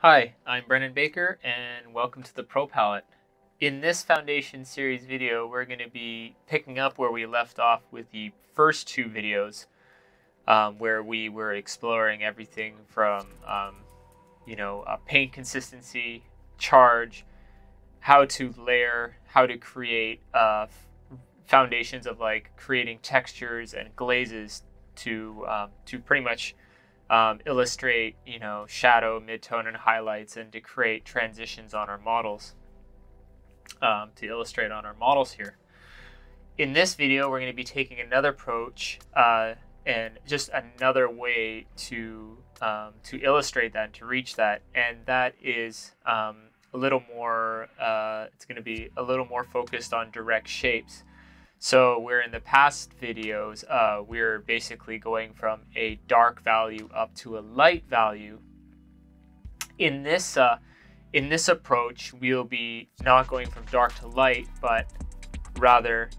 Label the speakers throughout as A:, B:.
A: Hi, I'm Brennan Baker and welcome to the Pro Palette. In this Foundation series video, we're going to be picking up where we left off with the first two videos um, where we were exploring everything from, um, you know, uh, paint consistency, charge, how to layer, how to create uh, foundations of like creating textures and glazes to um, to pretty much um, illustrate you know shadow, midtone, and highlights, and to create transitions on our models um, to illustrate on our models here. In this video, we're going to be taking another approach uh, and just another way to um, to illustrate that and to reach that, and that is um, a little more. Uh, it's going to be a little more focused on direct shapes. So where in the past videos, uh, we're basically going from a dark value up to a light value. In this, uh, in this approach, we'll be not going from dark to light, but rather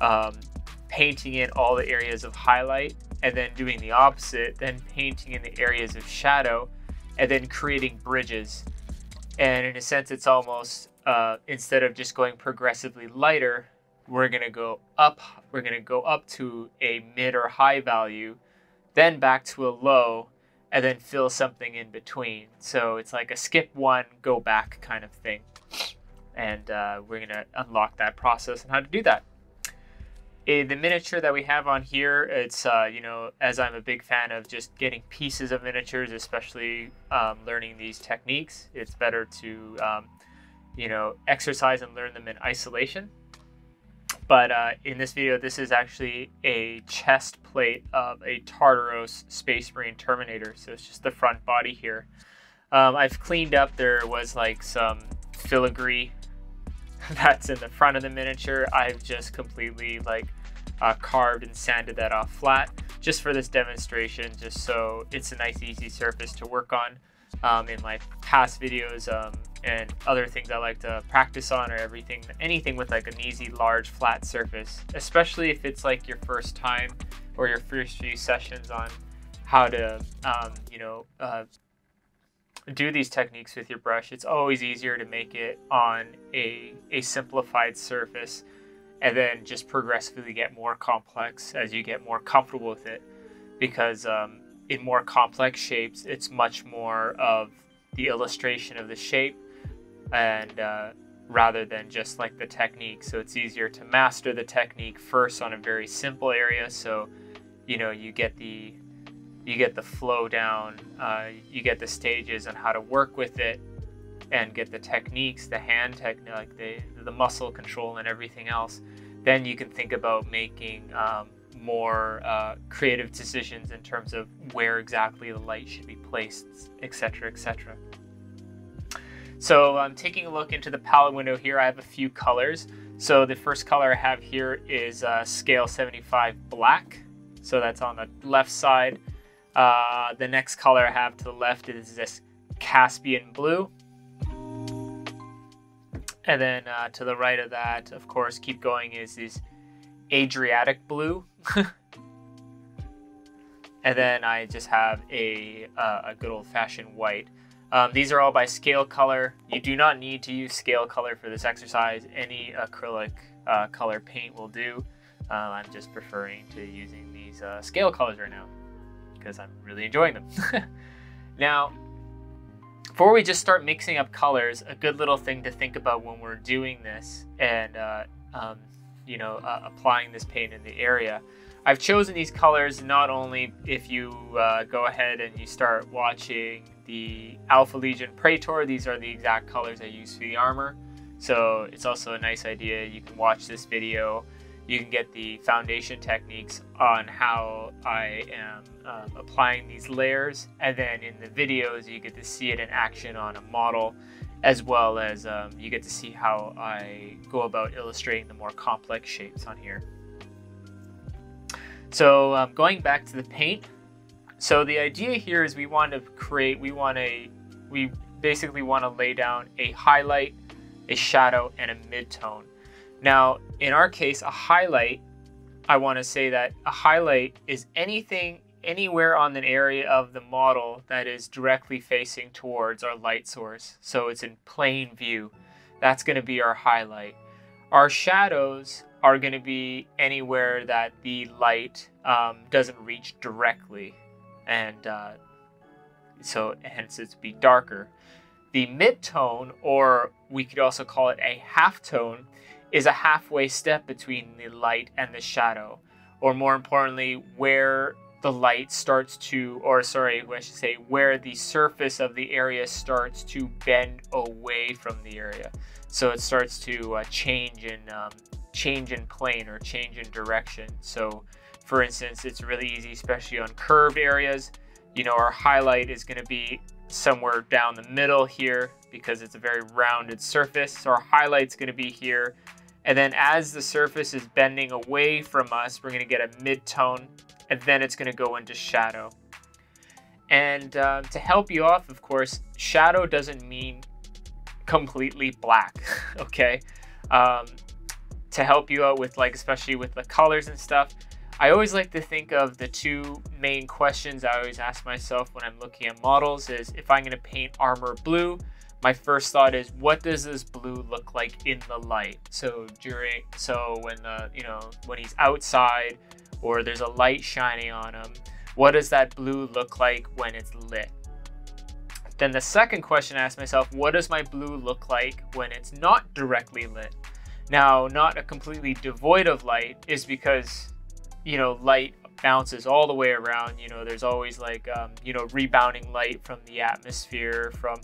A: um, painting in all the areas of highlight and then doing the opposite, then painting in the areas of shadow and then creating bridges. And in a sense, it's almost, uh, instead of just going progressively lighter, we're going to go up, we're going to go up to a mid or high value, then back to a low, and then fill something in between. So it's like a skip one, go back kind of thing. And uh, we're going to unlock that process and how to do that. In the miniature that we have on here, it's, uh, you know, as I'm a big fan of just getting pieces of miniatures, especially um, learning these techniques, it's better to, um, you know, exercise and learn them in isolation but uh, in this video, this is actually a chest plate of a Tartaros Space Marine Terminator. So it's just the front body here. Um, I've cleaned up, there was like some filigree that's in the front of the miniature. I've just completely like uh, carved and sanded that off flat just for this demonstration, just so it's a nice easy surface to work on um, in my past videos um, and other things I like to practice on or everything, anything with like an easy, large, flat surface, especially if it's like your first time or your first few sessions on how to, um, you know, uh, do these techniques with your brush. It's always easier to make it on a, a simplified surface and then just progressively get more complex as you get more comfortable with it because um, in more complex shapes, it's much more of the illustration of the shape and uh, rather than just like the technique. So it's easier to master the technique first on a very simple area. So, you know, you get the you get the flow down, uh, you get the stages and how to work with it, and get the techniques, the hand technique, like the the muscle control and everything else. Then you can think about making um, more uh, creative decisions in terms of where exactly the light should be placed, etc., etc. So I'm taking a look into the palette window here. I have a few colors. So the first color I have here is uh, scale 75 black. So that's on the left side. Uh, the next color I have to the left is this Caspian blue. And then uh, to the right of that, of course, keep going is this Adriatic blue. and then I just have a, uh, a good old fashioned white. Um, these are all by scale color. You do not need to use scale color for this exercise. Any acrylic uh, color paint will do. Um, I'm just preferring to using these uh, scale colors right now because I'm really enjoying them. now, before we just start mixing up colors, a good little thing to think about when we're doing this and uh, um, you know, uh, applying this paint in the area. I've chosen these colors not only if you uh, go ahead and you start watching the Alpha Legion Praetor, these are the exact colors I use for the armor. So it's also a nice idea. You can watch this video. You can get the foundation techniques on how I am um, applying these layers. And then in the videos, you get to see it in action on a model as well as um, you get to see how I go about illustrating the more complex shapes on here. So um, going back to the paint, so the idea here is we want to create, we want to, we basically want to lay down a highlight, a shadow, and a midtone. Now, in our case, a highlight, I want to say that a highlight is anything anywhere on an area of the model that is directly facing towards our light source. So it's in plain view. That's going to be our highlight. Our shadows are going to be anywhere that the light um, doesn't reach directly. And uh, so hence it's be darker. The midtone, or we could also call it a halftone, is a halfway step between the light and the shadow. Or more importantly, where the light starts to, or sorry, I should say, where the surface of the area starts to bend away from the area. So it starts to uh, change in um, change in plane or change in direction. So, for instance, it's really easy, especially on curved areas. You know, our highlight is going to be somewhere down the middle here because it's a very rounded surface. So our highlight's going to be here. And then as the surface is bending away from us, we're going to get a mid-tone and then it's going to go into shadow. And uh, to help you off, of course, shadow doesn't mean completely black, okay? Um, to help you out with like, especially with the colors and stuff, I always like to think of the two main questions I always ask myself when I'm looking at models is if I'm going to paint armor blue, my first thought is what does this blue look like in the light? So during so when the you know when he's outside or there's a light shining on them. what does that blue look like when it's lit? Then the second question I ask myself, what does my blue look like when it's not directly lit? Now, not a completely devoid of light is because, you know, light bounces all the way around. You know, there's always like, um, you know, rebounding light from the atmosphere, from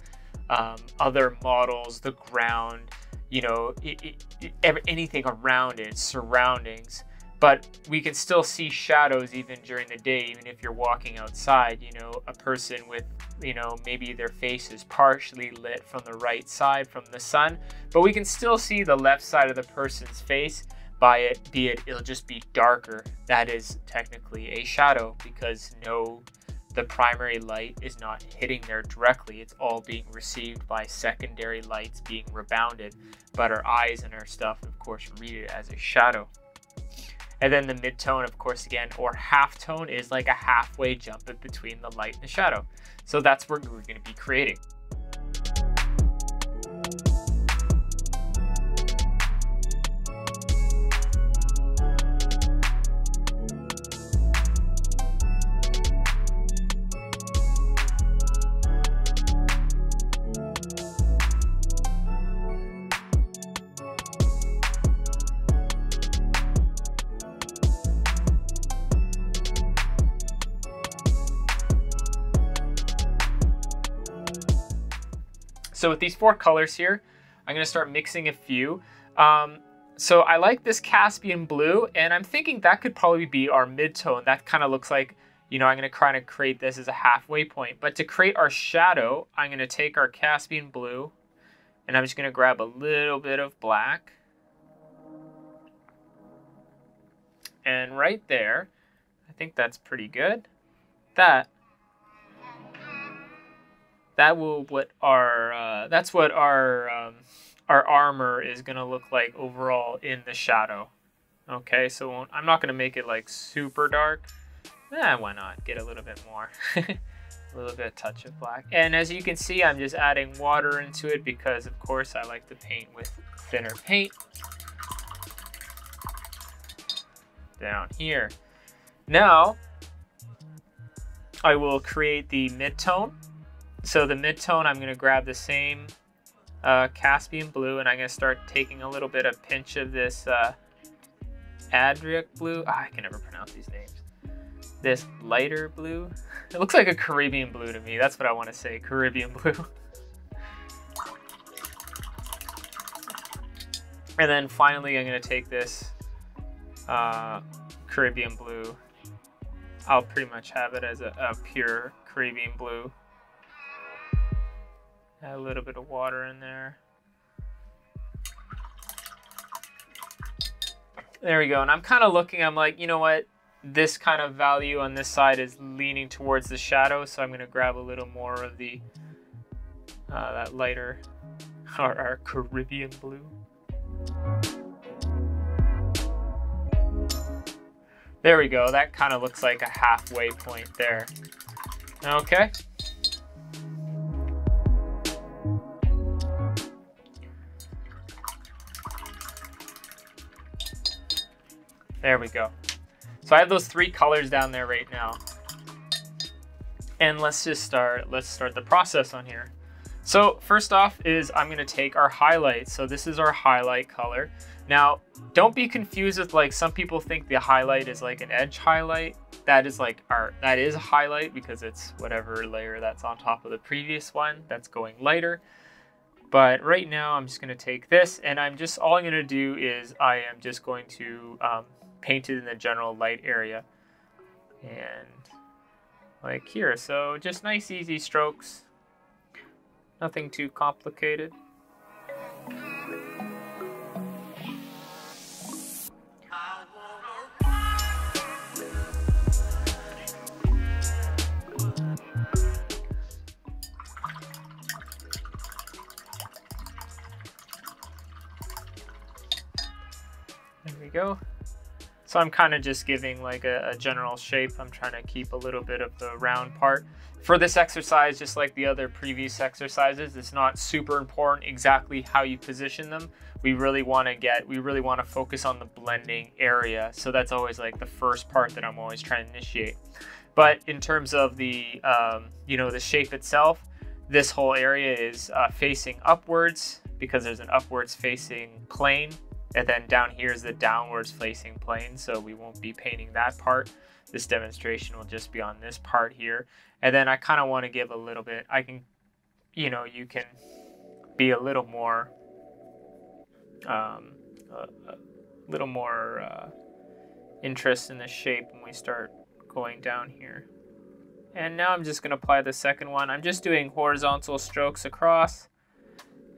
A: um, other models, the ground, you know, it, it, it, anything around it, surroundings but we can still see shadows even during the day even if you're walking outside you know a person with you know maybe their face is partially lit from the right side from the sun but we can still see the left side of the person's face by it be it it'll just be darker. That is technically a shadow because no the primary light is not hitting there directly. It's all being received by secondary lights being rebounded but our eyes and our stuff of course read it as a shadow and then the midtone, of course, again, or half tone is like a halfway jump between the light and the shadow. So that's what we're going to be creating. So with these four colors here, I'm gonna start mixing a few. Um, so I like this Caspian blue, and I'm thinking that could probably be our mid-tone. That kind of looks like, you know, I'm gonna kind of create this as a halfway point. But to create our shadow, I'm gonna take our Caspian blue, and I'm just gonna grab a little bit of black. And right there, I think that's pretty good. That that will what our uh, that's what our um, our armor is gonna look like overall in the shadow. Okay, so I'm not gonna make it like super dark. Eh, why not? Get a little bit more. a little bit touch of black. And as you can see, I'm just adding water into it because of course I like to paint with thinner paint. Down here. Now, I will create the mid-tone so the mid-tone, I'm going to grab the same uh, Caspian blue and I'm to start taking a little bit of pinch of this uh, Adriatic blue. Oh, I can never pronounce these names. This lighter blue. It looks like a Caribbean blue to me. That's what I want to say, Caribbean blue. and then finally, I'm going to take this uh, Caribbean blue. I'll pretty much have it as a, a pure Caribbean blue. Add a little bit of water in there. There we go. And I'm kind of looking, I'm like, you know what? This kind of value on this side is leaning towards the shadow, so I'm going to grab a little more of the uh, that lighter, our, our Caribbean blue. There we go. That kind of looks like a halfway point there. Okay. There we go. So I have those three colors down there right now. And let's just start, let's start the process on here. So first off is I'm gonna take our highlight. So this is our highlight color. Now, don't be confused with like, some people think the highlight is like an edge highlight. That is like our, that is a highlight because it's whatever layer that's on top of the previous one that's going lighter. But right now I'm just gonna take this and I'm just, all I'm gonna do is I am just going to um, paint it in the general light area. And like here, so just nice easy strokes Nothing too complicated. There we go. So I'm kind of just giving like a, a, general shape. I'm trying to keep a little bit of the round part. For this exercise, just like the other previous exercises, it's not super important exactly how you position them. We really want to get, we really want to focus on the blending area. So that's always like the first part that I'm always trying to initiate. But in terms of the, um, you know, the shape itself, this whole area is uh, facing upwards because there's an upwards facing plane and then down here is the downwards facing plane, so we won't be painting that part. This demonstration will just be on this part here. And then I kind of want to give a little bit, I can, you know, you can be a little more, um, a, a little more uh, interest in the shape when we start going down here. And now I'm just going to apply the second one. I'm just doing horizontal strokes across.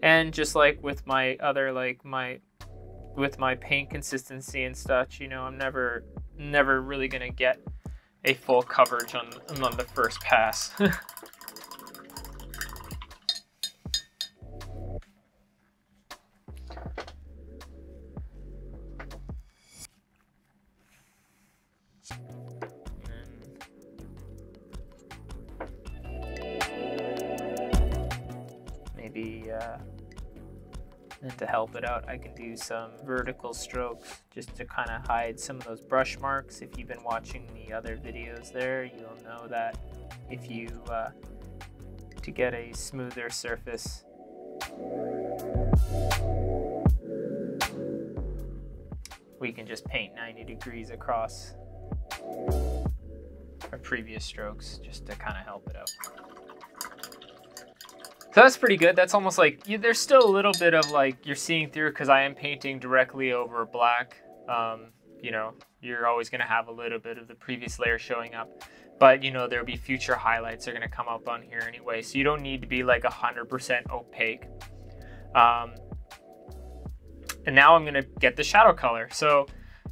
A: And just like with my other, like my with my paint consistency and such, you know, I'm never never really gonna get a full coverage on, on the first pass. help it out, I can do some vertical strokes just to kind of hide some of those brush marks. If you've been watching the other videos there, you'll know that if you, uh, to get a smoother surface, we can just paint 90 degrees across our previous strokes just to kind of help it out. So that's pretty good. That's almost like, you, there's still a little bit of like, you're seeing through because I am painting directly over black. Um, you know, you're always going to have a little bit of the previous layer showing up. But, you know, there'll be future highlights that are going to come up on here anyway. So you don't need to be like 100% opaque. Um, and now I'm going to get the shadow color. So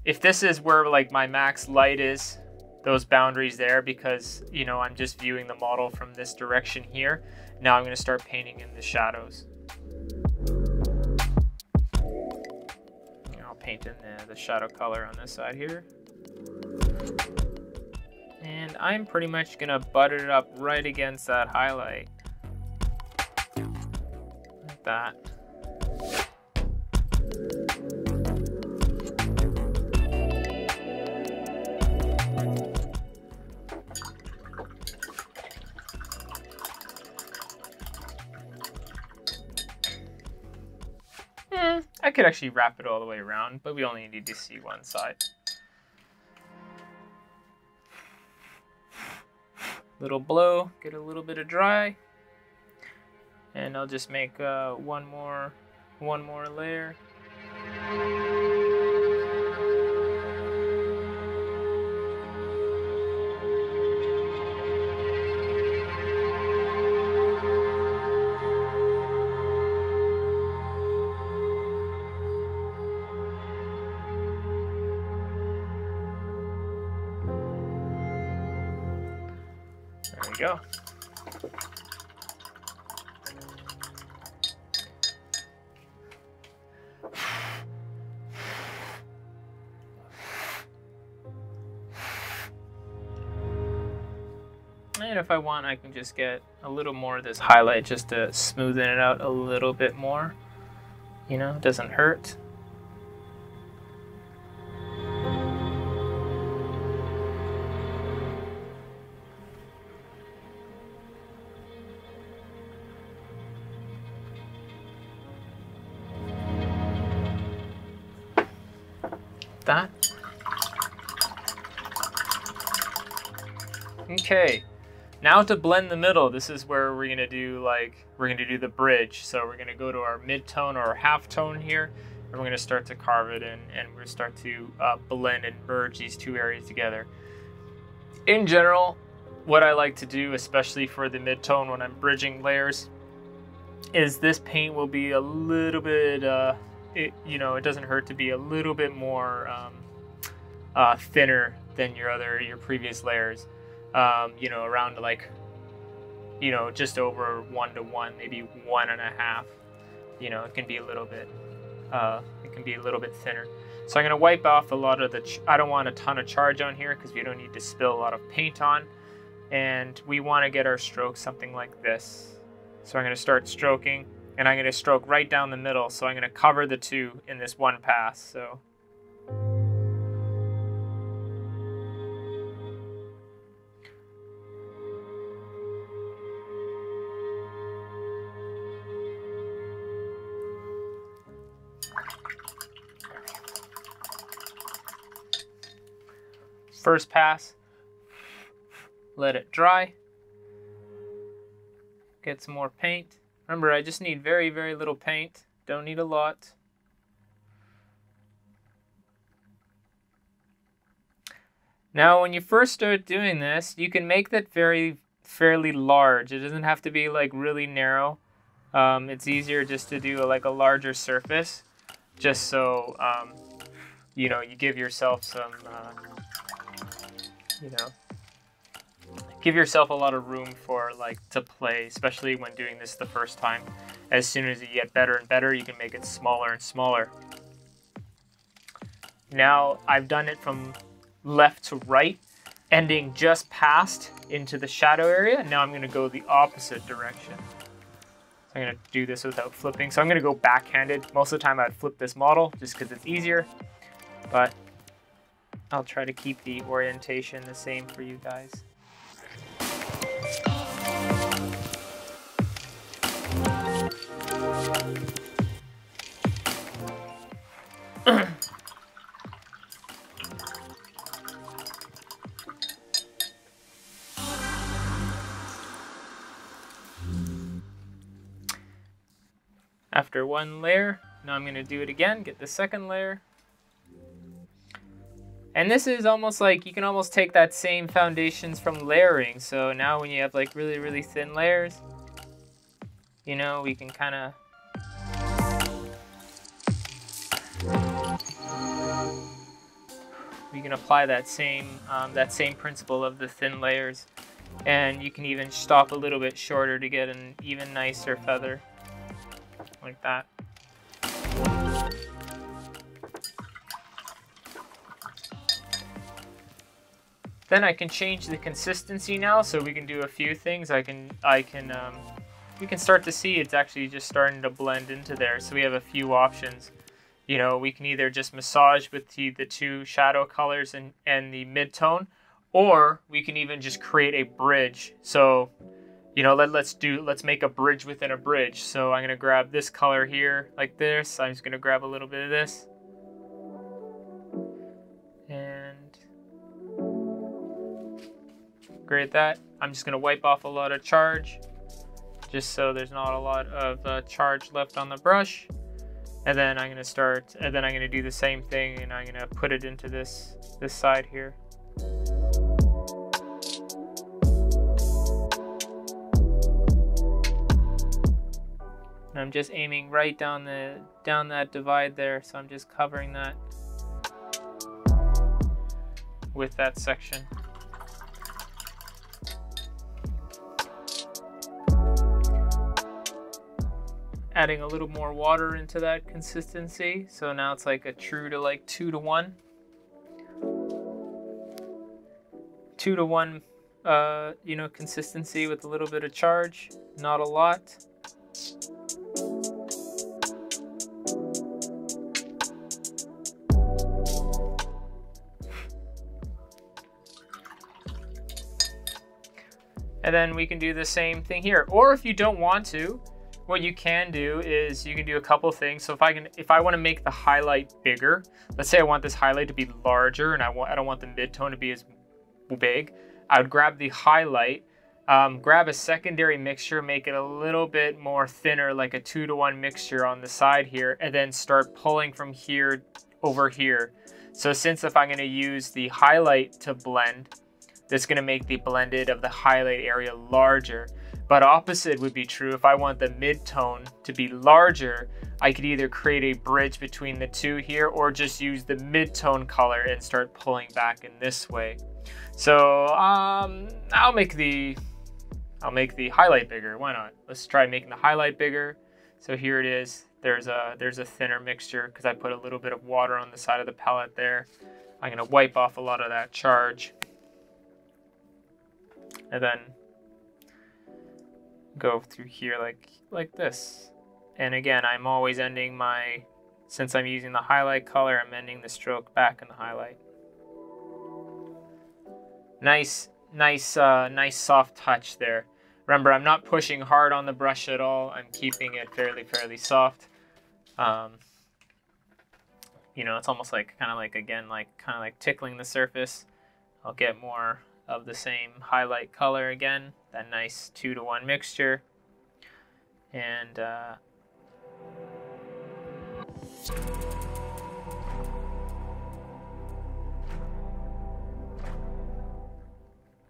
A: if this is where like my max light is, those boundaries there because, you know, I'm just viewing the model from this direction here. Now I'm going to start painting in the shadows. I'll paint in the, the shadow color on this side here. And I'm pretty much going to butter it up right against that highlight. Like that. Could actually wrap it all the way around, but we only need to see one side. Little blow, get a little bit of dry. And I'll just make uh, one more, one more layer. we go. And if I want, I can just get a little more of this highlight just to smoothen it out a little bit more. You know, doesn't hurt. Okay, now to blend the middle, this is where we're gonna do like, we're gonna do the bridge. So we're gonna go to our mid-tone or half tone here, and we're gonna start to carve it in, and we're gonna start to uh, blend and merge these two areas together. In general, what I like to do, especially for the mid-tone when I'm bridging layers, is this paint will be a little bit, uh, it, you know, it doesn't hurt to be a little bit more um, uh, thinner than your other, your previous layers um, you know, around like, you know, just over one to one, maybe one and a half. You know, it can be a little bit, uh, it can be a little bit thinner. So I'm going to wipe off a lot of the, I don't want a ton of charge on here because we don't need to spill a lot of paint on. And we want to get our stroke something like this. So I'm going to start stroking and I'm going to stroke right down the middle. So I'm going to cover the two in this one pass. So First pass, let it dry. Get some more paint. Remember, I just need very, very little paint. Don't need a lot. Now, when you first start doing this, you can make that very fairly large. It doesn't have to be like really narrow. Um, it's easier just to do like a larger surface, just so um, you know you give yourself some uh, you know, give yourself a lot of room for like to play, especially when doing this the first time. As soon as you get better and better, you can make it smaller and smaller. Now I've done it from left to right, ending just past into the shadow area. Now I'm gonna go the opposite direction. So I'm gonna do this without flipping. So I'm gonna go backhanded. Most of the time I'd flip this model just because it's easier, but I'll try to keep the orientation the same for you guys. After one layer, now I'm going to do it again, get the second layer. And this is almost like you can almost take that same foundations from layering. So now when you have like really, really thin layers, you know, we can kind of we can apply that same um, that same principle of the thin layers and you can even stop a little bit shorter to get an even nicer feather like that. Then I can change the consistency now, so we can do a few things. I can, I can, um, we can start to see it's actually just starting to blend into there. So we have a few options. You know, we can either just massage with the, the two shadow colors and, and the mid-tone, or we can even just create a bridge. So, you know, let, let's do, let's make a bridge within a bridge. So I'm gonna grab this color here like this. I'm just gonna grab a little bit of this. Great that. I'm just gonna wipe off a lot of charge just so there's not a lot of uh, charge left on the brush. And then I'm gonna start, and then I'm gonna do the same thing and I'm gonna put it into this, this side here. And I'm just aiming right down the down that divide there, so I'm just covering that with that section. Adding a little more water into that consistency. So now it's like a true to like two to one. Two to one uh, you know, consistency with a little bit of charge, not a lot. And then we can do the same thing here. Or if you don't want to, what you can do is you can do a couple things. So if I can, if I want to make the highlight bigger, let's say I want this highlight to be larger and I want, I don't want the midtone to be as big. I would grab the highlight, um, grab a secondary mixture, make it a little bit more thinner, like a two to one mixture on the side here, and then start pulling from here over here. So since if I'm going to use the highlight to blend, that's going to make the blended of the highlight area larger. But opposite would be true if I want the mid-tone to be larger, I could either create a bridge between the two here or just use the mid-tone color and start pulling back in this way. So um, I'll make the I'll make the highlight bigger. Why not? Let's try making the highlight bigger. So here it is. There's a there's a thinner mixture because I put a little bit of water on the side of the palette there. I'm gonna wipe off a lot of that charge and then go through here like like this. And again, I'm always ending my, since I'm using the highlight color, I'm ending the stroke back in the highlight. Nice, nice, uh, nice soft touch there. Remember, I'm not pushing hard on the brush at all. I'm keeping it fairly, fairly soft. Um, you know, it's almost like, kind of like, again, like, kind of like tickling the surface. I'll get more of the same highlight color again, that nice two to one mixture. And uh,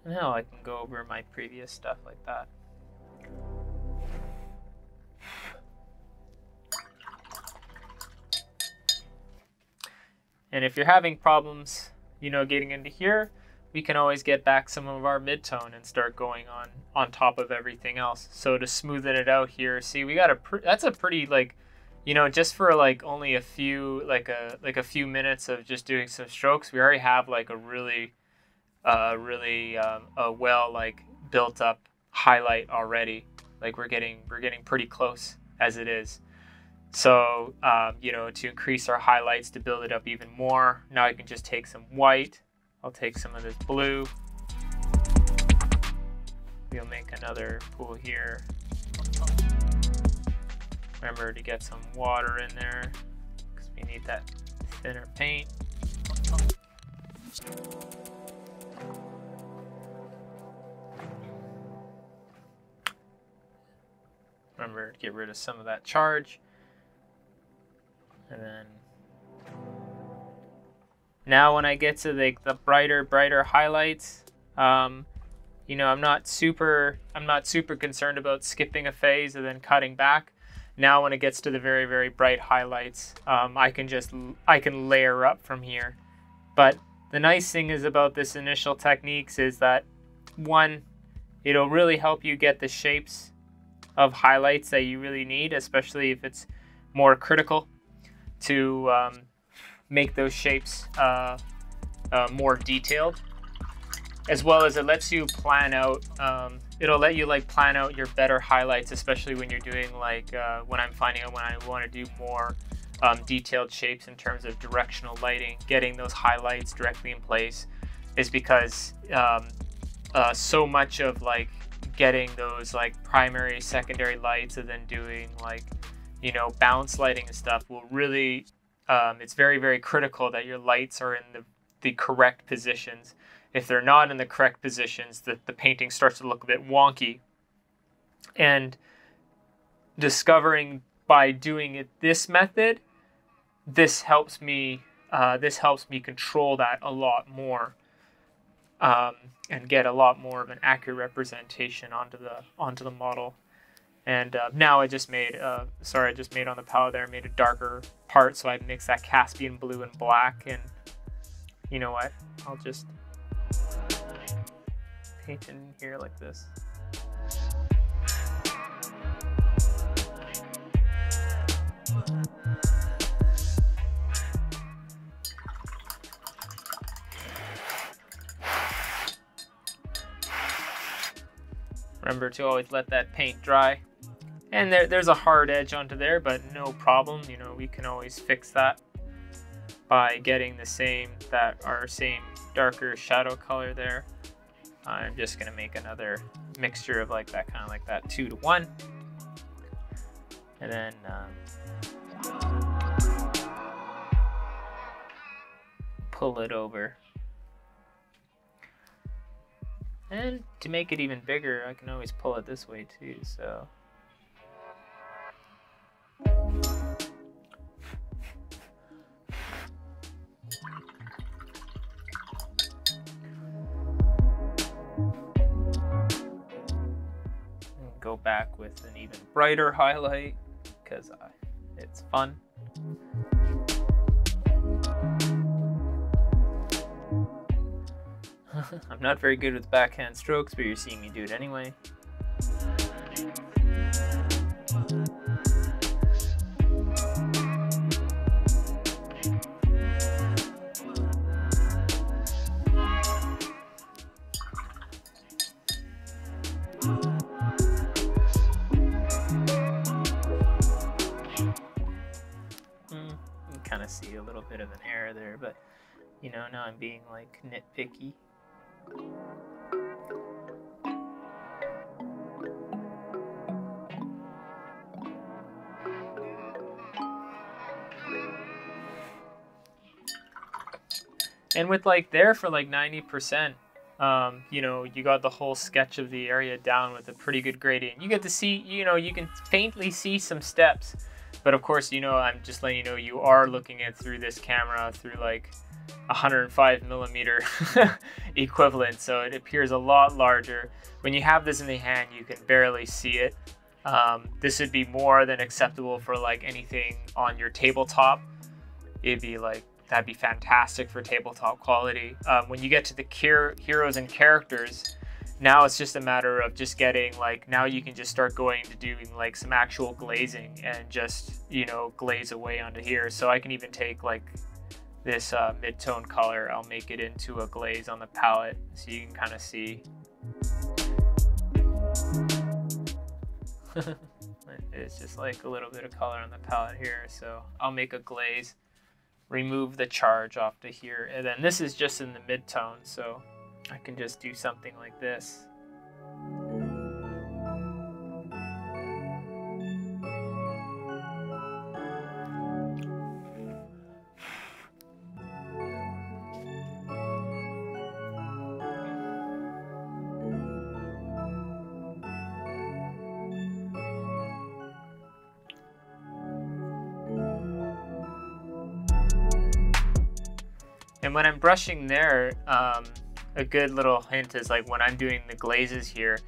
A: now I can go over my previous stuff like that. And if you're having problems, you know, getting into here, we can always get back some of our midtone and start going on on top of everything else. So to smoothen it out here, see we got a that's a pretty like, you know, just for like only a few like a like a few minutes of just doing some strokes, we already have like a really, uh, really um, a well like built up highlight already. Like we're getting we're getting pretty close as it is. So um, you know to increase our highlights to build it up even more, now I can just take some white I'll take some of this blue. We'll make another pool here. Remember to get some water in there because we need that thinner paint. Remember to get rid of some of that charge. And then now when I get to the, the brighter, brighter highlights, um, you know, I'm not super, I'm not super concerned about skipping a phase and then cutting back. Now when it gets to the very, very bright highlights, um, I can just, I can layer up from here. But the nice thing is about this initial techniques is that one, it'll really help you get the shapes of highlights that you really need, especially if it's more critical to um, make those shapes uh, uh, more detailed. As well as it lets you plan out um, it'll let you like plan out your better highlights especially when you're doing like uh, when i'm finding out when i want to do more um, detailed shapes in terms of directional lighting getting those highlights directly in place is because um, uh, so much of like getting those like primary secondary lights and then doing like you know bounce lighting and stuff will really um, it's very, very critical that your lights are in the, the correct positions. If they're not in the correct positions, the, the painting starts to look a bit wonky. And discovering by doing it this method, this helps me uh, this helps me control that a lot more um, and get a lot more of an accurate representation onto the onto the model. And uh, now I just made, uh, sorry, I just made on the palette there, I made a darker part. So I mixed that Caspian blue and black. And you know what? I'll just paint in here like this. Remember to always let that paint dry. And there, there's a hard edge onto there, but no problem. You know, we can always fix that by getting the same, that our same darker shadow color there. I'm just gonna make another mixture of like that, kind of like that two to one. And then um, pull it over. And to make it even bigger, I can always pull it this way too, so. Go back with an even brighter highlight because it's fun. I'm not very good with backhand strokes, but you're seeing me do it anyway. But you know, now I'm being like nitpicky. And with like there for like 90%, um, you know, you got the whole sketch of the area down with a pretty good gradient. You get to see, you know, you can faintly see some steps. But of course, you know, I'm just letting you know you are looking at through this camera through like 105 millimeter equivalent. So it appears a lot larger. When you have this in the hand, you can barely see it. Um, this would be more than acceptable for like anything on your tabletop. It'd be like that'd be fantastic for tabletop quality. Um, when you get to the heroes and characters, now it's just a matter of just getting like now you can just start going to doing like some actual glazing and just you know glaze away onto here. So I can even take like this uh, mid-tone color, I'll make it into a glaze on the palette so you can kind of see. it's just like a little bit of color on the palette here. So I'll make a glaze remove the charge off to here. And then this is just in the mid-tone, so I can just do something like this. And when I'm brushing there, um, a good little hint is like when I'm doing the glazes here,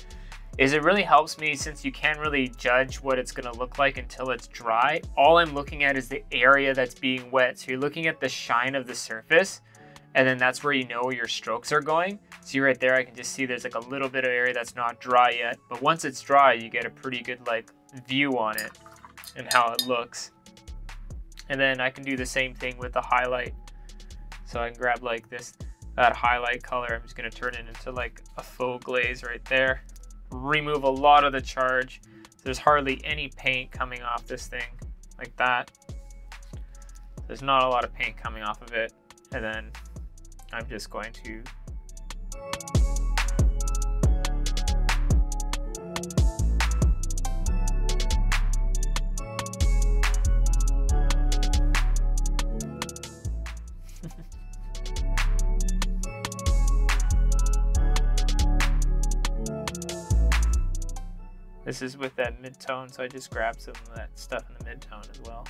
A: is it really helps me since you can't really judge what it's gonna look like until it's dry. All I'm looking at is the area that's being wet. So you're looking at the shine of the surface and then that's where you know where your strokes are going. See right there, I can just see there's like a little bit of area that's not dry yet. But once it's dry, you get a pretty good like view on it and how it looks. And then I can do the same thing with the highlight. So I can grab like this, that highlight color. I'm just gonna turn it into like a faux glaze right there. Remove a lot of the charge. There's hardly any paint coming off this thing like that. There's not a lot of paint coming off of it. And then I'm just going to This is with that mid-tone, so I just grabbed some of that stuff in the mid-tone as well.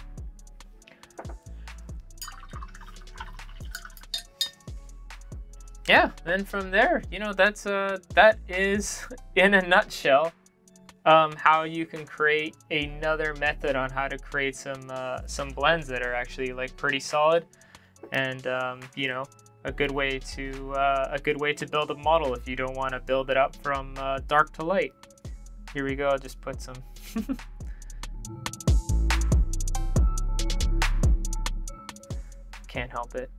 A: Yeah, then from there, you know, that's uh that is in a nutshell um, how you can create another method on how to create some uh, some blends that are actually like pretty solid and um, you know a good way to uh, a good way to build a model if you don't want to build it up from uh, dark to light. Here we go, I'll just put some. Can't help it.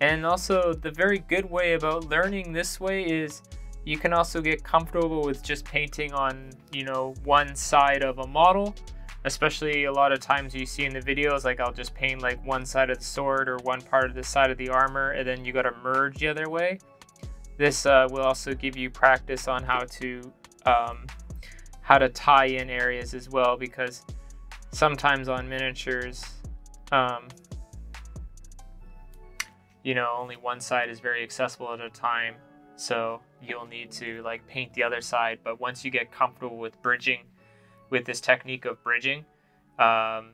A: And also, the very good way about learning this way is you can also get comfortable with just painting on, you know, one side of a model. Especially a lot of times you see in the videos, like I'll just paint like one side of the sword or one part of the side of the armor, and then you got to merge the other way. This uh, will also give you practice on how to um, how to tie in areas as well, because sometimes on miniatures, um, you know, only one side is very accessible at a time. So you'll need to like paint the other side. But once you get comfortable with bridging, with this technique of bridging, um,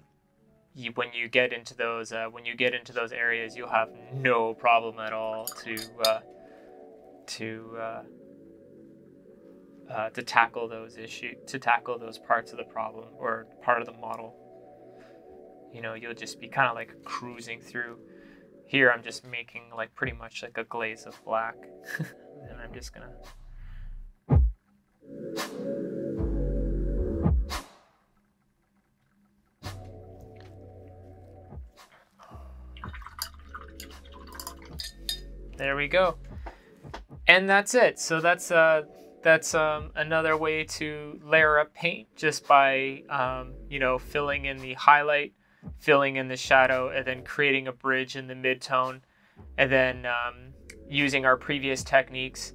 A: you, when you get into those uh, when you get into those areas, you'll have no problem at all to uh, to uh, uh to tackle those issues, to tackle those parts of the problem or part of the model. You know, you'll just be kind of like cruising through. Here, I'm just making like pretty much like a glaze of black. and I'm just gonna There we go. And that's it. So that's uh that's um, another way to layer up paint just by um, you know filling in the highlight, filling in the shadow, and then creating a bridge in the midtone, and then um, using our previous techniques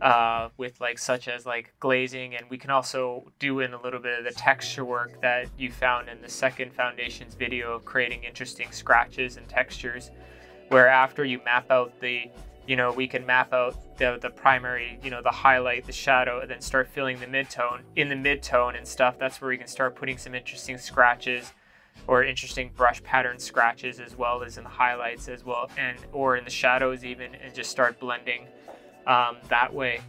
A: uh, with like such as like glazing and we can also do in a little bit of the texture work that you found in the second foundations video of creating interesting scratches and textures where after you map out the you know we can map out the, the primary you know the highlight the shadow and then start filling the midtone in the midtone and stuff that's where we can start putting some interesting scratches or interesting brush pattern scratches as well as in the highlights as well and or in the shadows even and just start blending um, that way.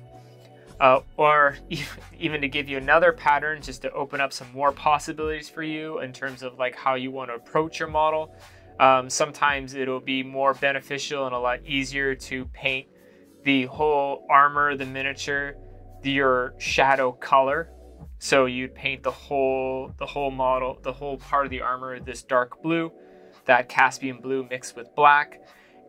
A: Uh, or even to give you another pattern just to open up some more possibilities for you in terms of like how you want to approach your model. Um, sometimes it'll be more beneficial and a lot easier to paint the whole armor the miniature your shadow color so you'd paint the whole the whole model, the whole part of the armor this dark blue, that Caspian blue mixed with black,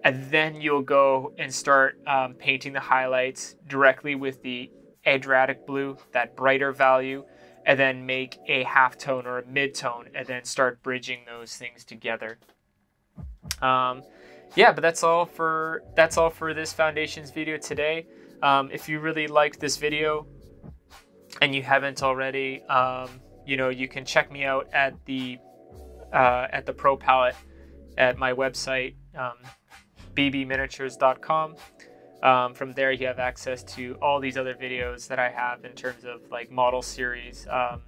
A: and then you'll go and start um, painting the highlights directly with the Adriatic blue, that brighter value, and then make a half tone or a mid-tone, and then start bridging those things together. Um, yeah, but that's all for that's all for this foundations video today. Um, if you really liked this video, and you haven't already, um, you know, you can check me out at the uh, at the Pro Palette at my website, um, bbminiatures.com. Um, from there, you have access to all these other videos that I have in terms of like model series um,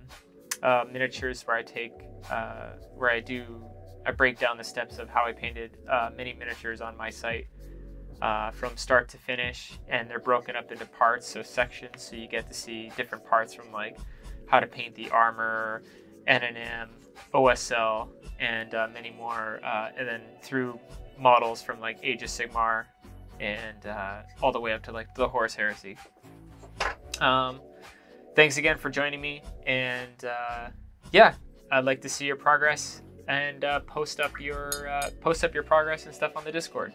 A: uh, miniatures, where I take uh, where I do I break down the steps of how I painted uh, mini miniatures on my site uh, from start to finish, and they're broken up into parts, so sections, so you get to see different parts from like how to paint the armor, NNM, OSL, and uh, many more, uh, and then through models from like Age of Sigmar and uh, all the way up to like the Horus Heresy. Um, thanks again for joining me, and uh, yeah, I'd like to see your progress and uh, post up your post up your progress and stuff on the Discord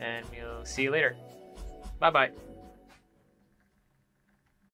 A: and we'll see you later. Bye bye.